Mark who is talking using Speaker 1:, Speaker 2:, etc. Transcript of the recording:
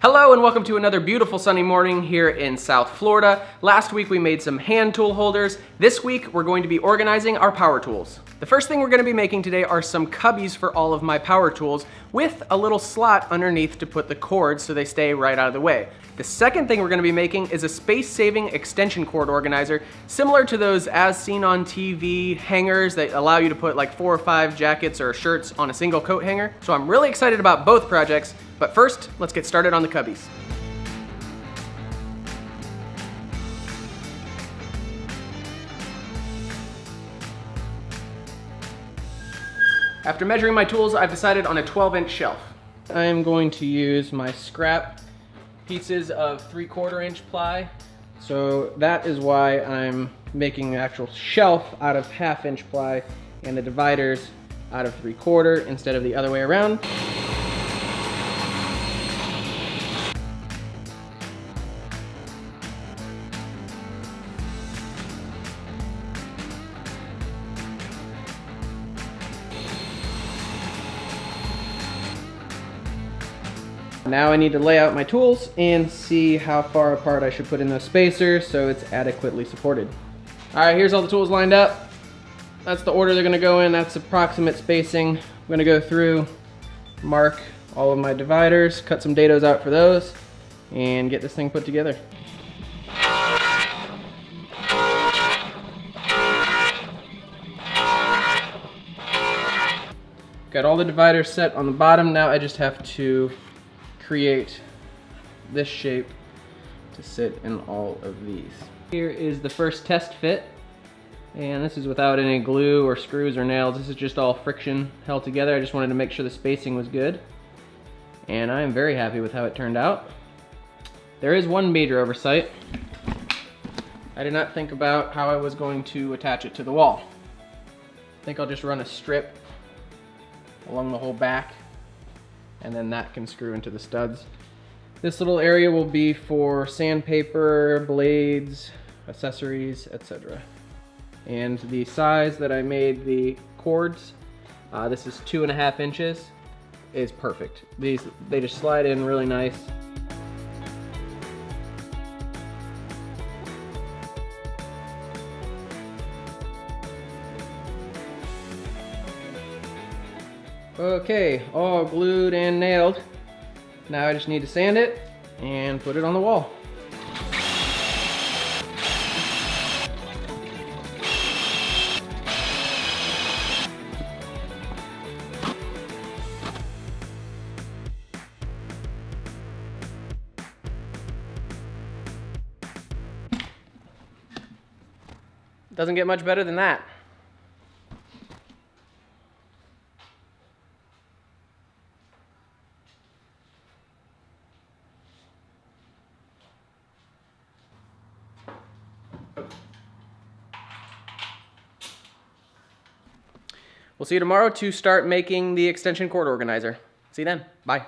Speaker 1: Hello and welcome to another beautiful sunny morning here in South Florida. Last week we made some hand tool holders. This week we're going to be organizing our power tools. The first thing we're gonna be making today are some cubbies for all of my power tools with a little slot underneath to put the cords so they stay right out of the way. The second thing we're gonna be making is a space-saving extension cord organizer, similar to those as seen on TV hangers that allow you to put like four or five jackets or shirts on a single coat hanger. So I'm really excited about both projects, but first, let's get started on the cubbies. After measuring my tools, I've decided on a 12 inch shelf. I am going to use my scrap pieces of 3 quarter inch ply. So that is why I'm making an actual shelf out of half inch ply and the dividers out of 3 quarter instead of the other way around. Now I need to lay out my tools and see how far apart I should put in those spacers so it's adequately supported. All right, here's all the tools lined up. That's the order they're gonna go in. That's approximate spacing. I'm gonna go through, mark all of my dividers, cut some dados out for those, and get this thing put together. Got all the dividers set on the bottom. Now I just have to create this shape to sit in all of these. Here is the first test fit. And this is without any glue or screws or nails. This is just all friction held together. I just wanted to make sure the spacing was good. And I am very happy with how it turned out. There is one major oversight. I did not think about how I was going to attach it to the wall. I think I'll just run a strip along the whole back and then that can screw into the studs. This little area will be for sandpaper, blades, accessories, etc. And the size that I made the cords, uh, this is two and a half inches, is perfect. These, they just slide in really nice. Okay, all glued and nailed. Now I just need to sand it and put it on the wall. Doesn't get much better than that. We'll see you tomorrow to start making the extension cord organizer. See you then. Bye.